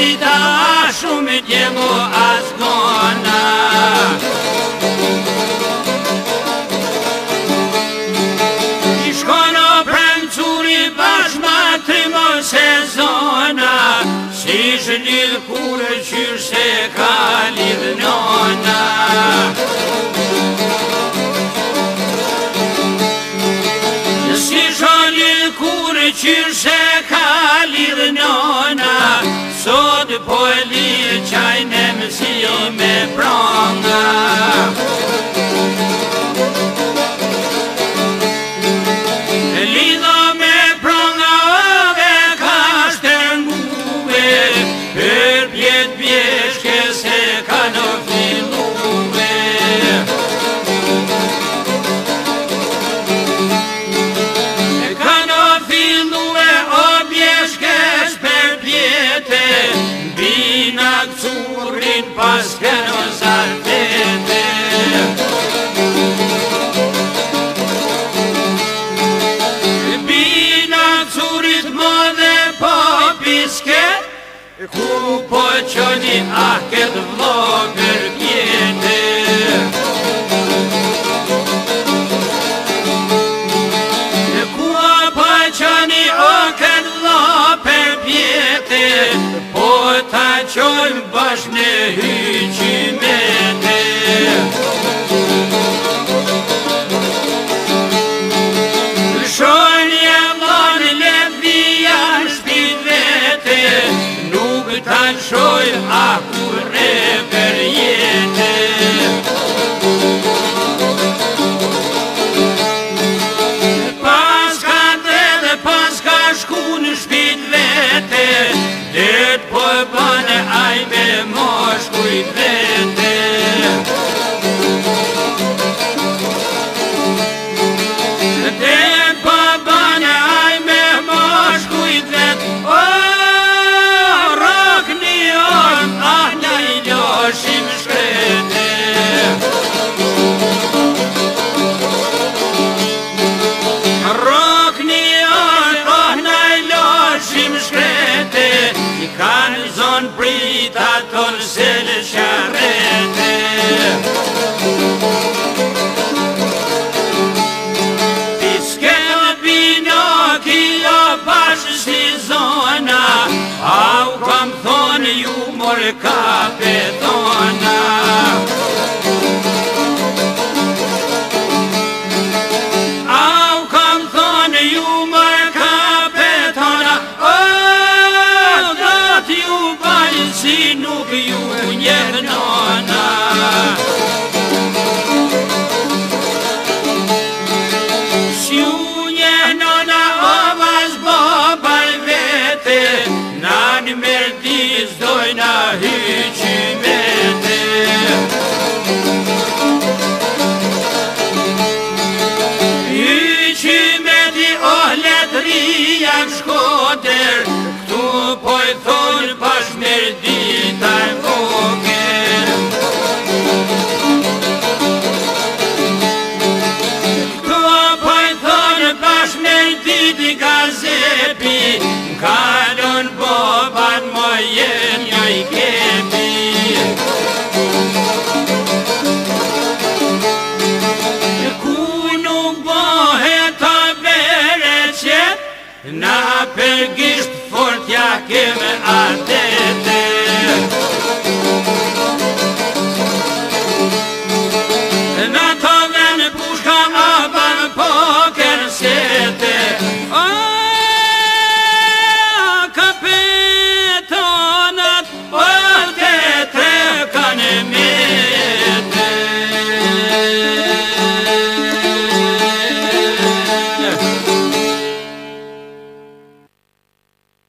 dita shumë djemu asgona Ishkono prancuri bashma të mos e Si shë një ku po çoni arkët blogërt njëti E ku po çani oken la pepjet po ta çoj bashnë por capetón. erdi zdojna hyqi me te Hyqi me di ohlet ri jak shkoder Këtu pojë Na per gisht fort ja keme adet